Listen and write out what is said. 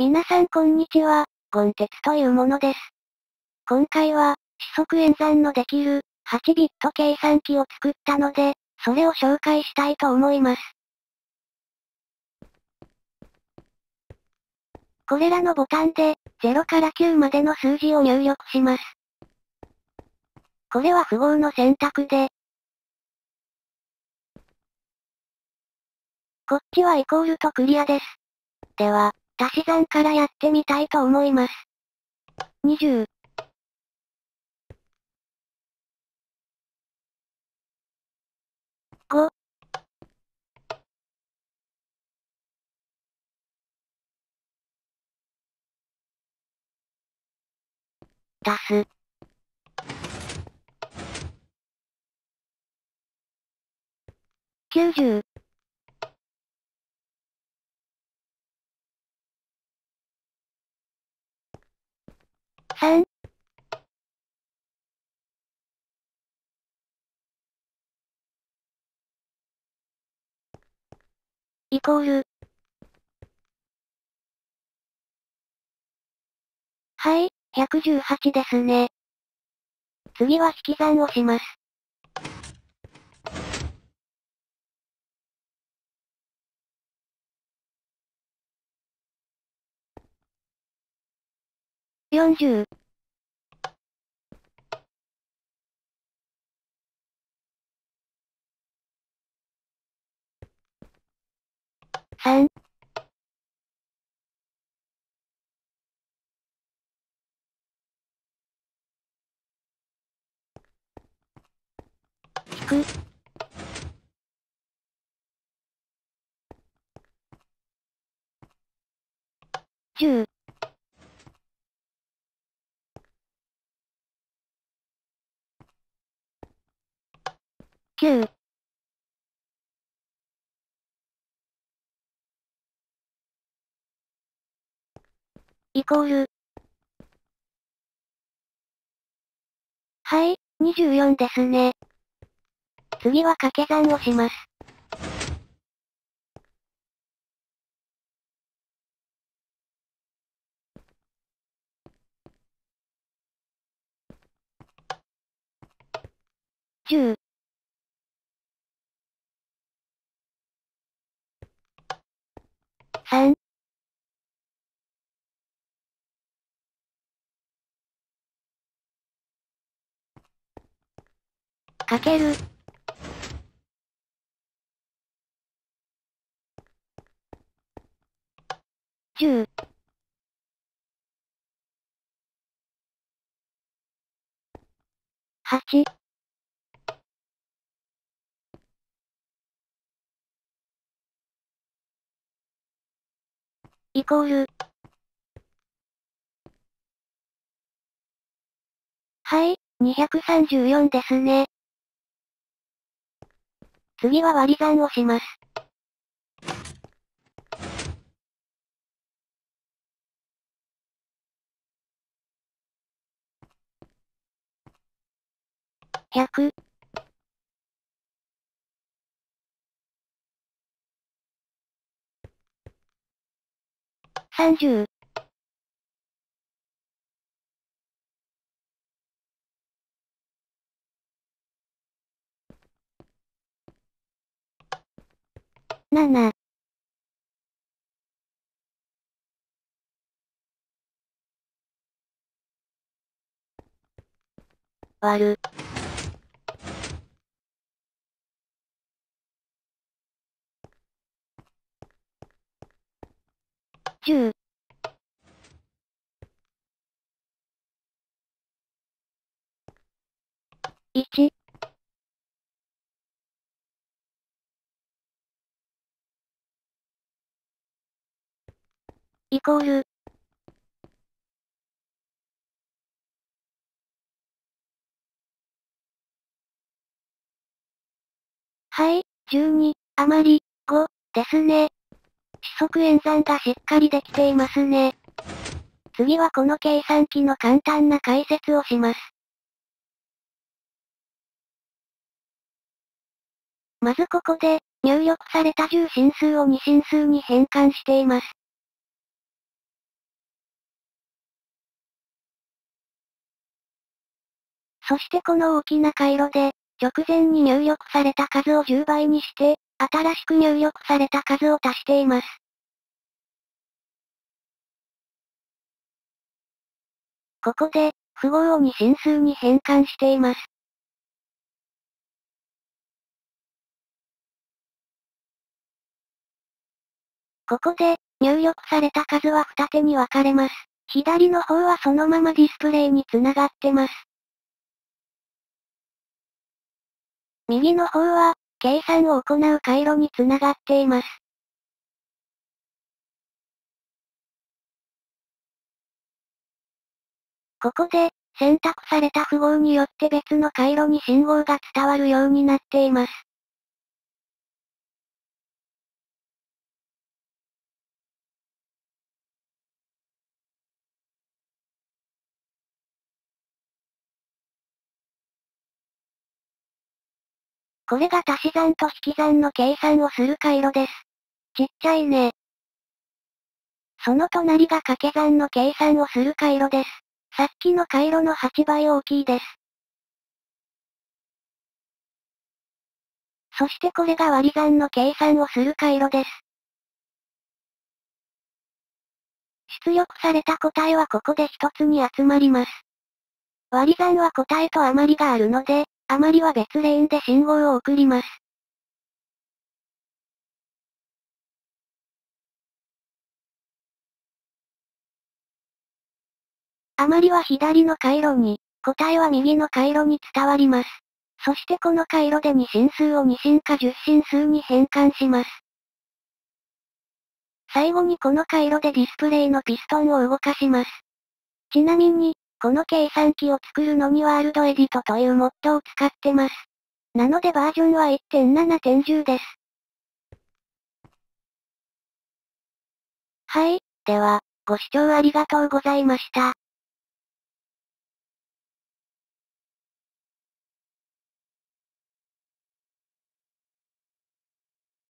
皆さんこんにちは、ゴンテツというものです。今回は、四則演算のできる、8ビット計算機を作ったので、それを紹介したいと思います。これらのボタンで、0から9までの数字を入力します。これは符号の選択で、こっちはイコールとクリアです。では、足し算からやってみたいと思います。20。5。足す。90。3イコール。はい、118ですね。次は引き算をします。40。3。引く。10。9イコール。はい、24ですね。次は掛け算をします。10 3かける108イコール。はい、234ですね。次は割り算をします。100。30。7割る。101イコール。はい、12、余り、5、ですね。四則演算がしっかりできていますね。次はこの計算機の簡単な解説をします。まずここで、入力された10進数を2進数に変換しています。そしてこの大きな回路で、直前に入力された数を10倍にして、新しく入力された数を足しています。ここで、符号を2進数に変換しています。ここで、入力された数は二手に分かれます。左の方はそのままディスプレイに繋がってます。右の方は、計算を行う回路につながっています。ここで、選択された符号によって別の回路に信号が伝わるようになっています。これが足し算と引き算の計算をする回路です。ちっちゃいね。その隣が掛け算の計算をする回路です。さっきの回路の8倍大きいです。そしてこれが割り算の計算をする回路です。出力された答えはここで一つに集まります。割り算は答えと余りがあるので、余りは別レーンで信号を送ります。余りは左の回路に、答えは右の回路に伝わります。そしてこの回路で2進数を2進か10進数に変換します。最後にこの回路でディスプレイのピストンを動かします。ちなみに、この計算機を作るのにワールドエディトというモッドを使ってます。なのでバージョンは1.7.10です。はい、では、ご視聴ありがとうございました。